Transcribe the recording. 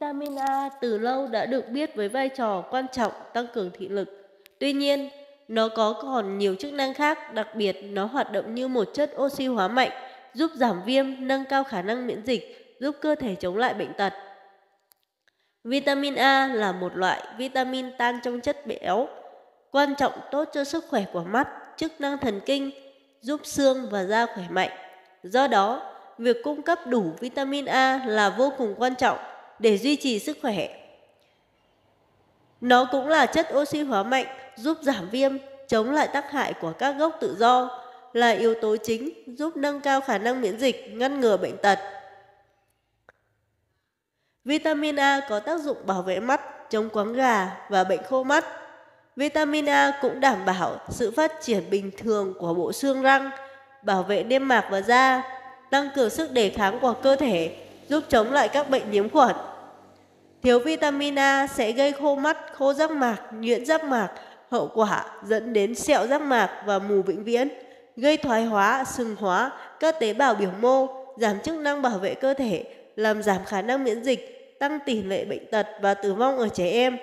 Vitamin A từ lâu đã được biết với vai trò quan trọng tăng cường thị lực. Tuy nhiên, nó có còn nhiều chức năng khác, đặc biệt nó hoạt động như một chất oxy hóa mạnh, giúp giảm viêm, nâng cao khả năng miễn dịch, giúp cơ thể chống lại bệnh tật. Vitamin A là một loại vitamin tan trong chất béo, quan trọng tốt cho sức khỏe của mắt, chức năng thần kinh, giúp xương và da khỏe mạnh. Do đó, việc cung cấp đủ vitamin A là vô cùng quan trọng để duy trì sức khỏe. Nó cũng là chất oxy hóa mạnh giúp giảm viêm, chống lại tác hại của các gốc tự do, là yếu tố chính giúp nâng cao khả năng miễn dịch, ngăn ngừa bệnh tật. Vitamin A có tác dụng bảo vệ mắt, chống quáng gà và bệnh khô mắt. Vitamin A cũng đảm bảo sự phát triển bình thường của bộ xương răng, bảo vệ niêm mạc và da, tăng cường sức đề kháng của cơ thể, giúp chống lại các bệnh nhiễm khuẩn. Thiếu vitamin A sẽ gây khô mắt, khô giác mạc, nhuyễn giác mạc, hậu quả dẫn đến sẹo giác mạc và mù vĩnh viễn, gây thoái hóa, sừng hóa các tế bào biểu mô, giảm chức năng bảo vệ cơ thể, làm giảm khả năng miễn dịch, tăng tỷ lệ bệnh tật và tử vong ở trẻ em.